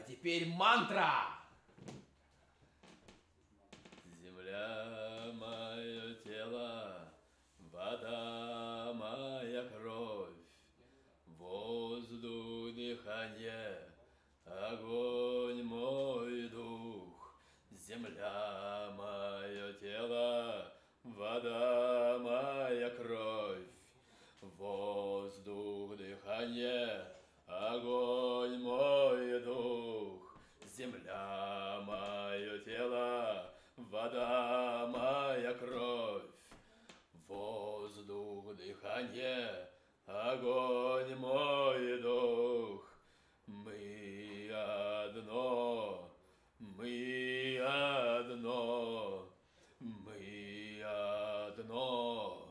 А теперь мантра. Земля мое тело, вода моя кровь, воздух дыхание, огонь мой дух, земля мое тело, вода моя кровь, воздух дыхание, огонь мой дух, дыхание, огонь мой дух, мы одно, мы одно, мы одно,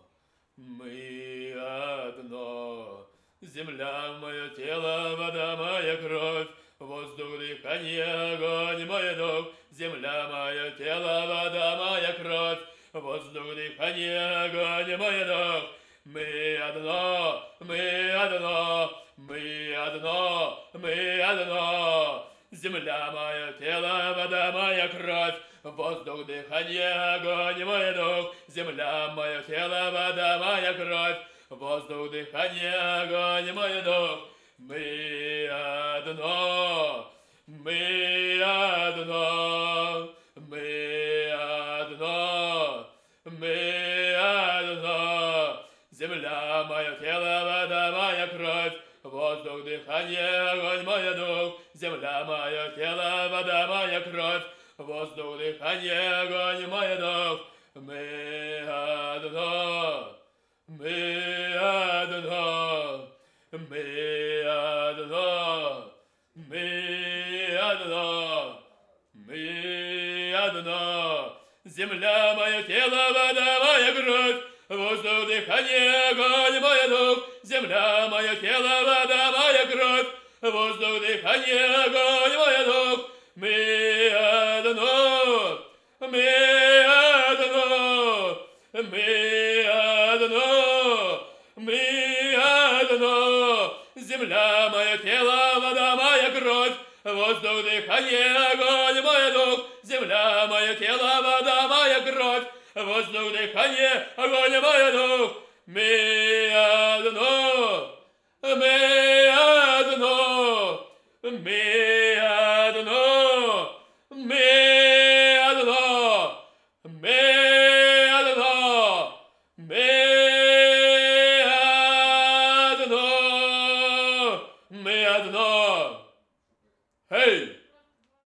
мы одно. Земля мое тело, вода моя кровь, воздух дыхание, огонь мой дух, земля мое тело, вода моя кровь, воздух дыхание, огонь мой дух. Мы одно, мы одно, мы одно, мы одно. Земля мое тело, вода моя кровь, воздух дыхание, огонь мой дух. Земля мое тело, вода моя кровь, воздух дыхание, огонь мой дух. Мы одно, мы вода моя кровь, воздух дыхание, огонь мой дух. Земля мое тело, вода моя кровь, воздух дыхание, огонь мой дух. Мы одно, мы одно, мы одно, мы одно, мы одно. Земля мое тело, вода моя кровь, воздух дыхание, огонь мой дух. Земля мое тело, вода моя кровь, воздух дыхание, огонь мой дух. Мы одно, мы одно, мы одно, мы одно. Земля мое тело, вода моя кровь, воздух дыхание, огонь мой дух. Земля мое тело, вода моя кровь, воздух дыхание, огонь мой дух. Мы одно, мы одно, мы одно, мы одно, мы одно, мы одно, мы одно. Hey!